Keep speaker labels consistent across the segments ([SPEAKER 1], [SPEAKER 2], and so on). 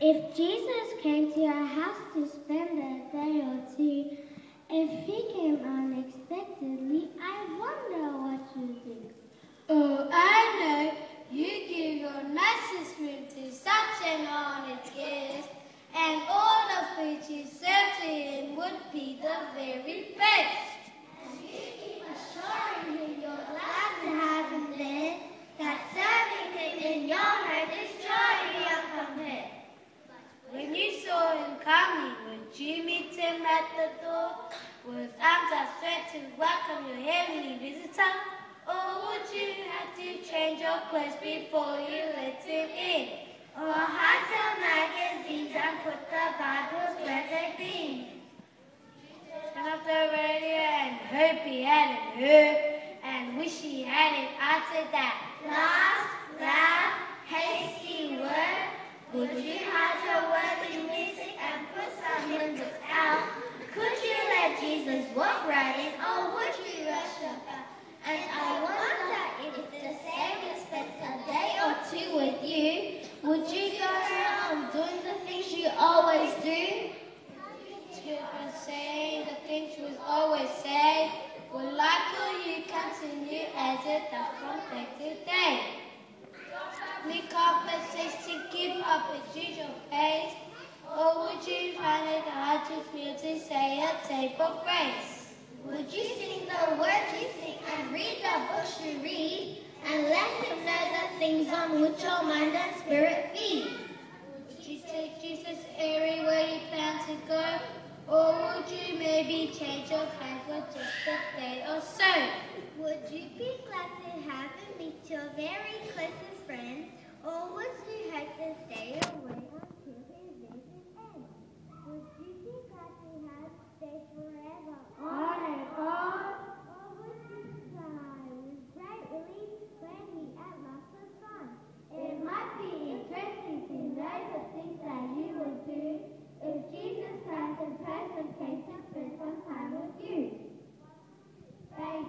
[SPEAKER 1] If Jesus came to your house to spend a day or two, if he came unexpectedly, I wonder what you do.
[SPEAKER 2] Oh, I know. You give your nicest room to such an honored guest, and all of which you serve to him would be the very best.
[SPEAKER 1] And you keep assuring him you're glad to have him there, that serving him in your home is joy from him.
[SPEAKER 2] When you saw him coming, would you meet him at the door with arms outstretched to welcome your heavenly visitor? Or would you have to change your clothes before you let him in?
[SPEAKER 1] Or hide some magazines and put the Bibles where they be?
[SPEAKER 2] Turn off the radio and hope he hadn't heard and wish he hadn't answered that.
[SPEAKER 1] Last, loud, hasty word. Would you hide your worthy music and put some hymns out? Could you let Jesus walk right in, or would you rush about? And I wonder if the Savior spent a day or two with you, would you go around doing the things you always do?
[SPEAKER 2] To say the things you always say, would like you as it does from day. Make conversation keep up with usual pace, or would you find it hard to feel to say a table grace?
[SPEAKER 1] Would you sing the words you sing and read the books you read and let him know the things on which your mind and spirit feed?
[SPEAKER 2] Maybe change your plans for just a day or so?
[SPEAKER 1] Would you be glad to have him meet your very closest friends? Or would you hope to stay away until his visit ends? Would you be glad to have stay forever on and on? Or would you sigh with great relief when he at last was gone? It might be interesting to know the things that you would do if Jesus Christ in person came to spend some time with you. Thank you.
[SPEAKER 3] Very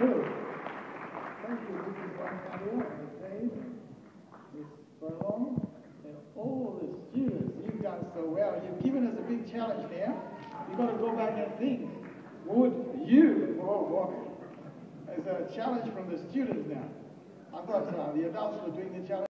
[SPEAKER 3] good. Thank you, Mrs. Garcia, and Faith, Miss Furlong, and all the students. You've done so well. You've given us a big challenge here. You've got to go back and think. Would you, oh boy, as a challenge from the students now. I thought uh, the adults were doing the challenge.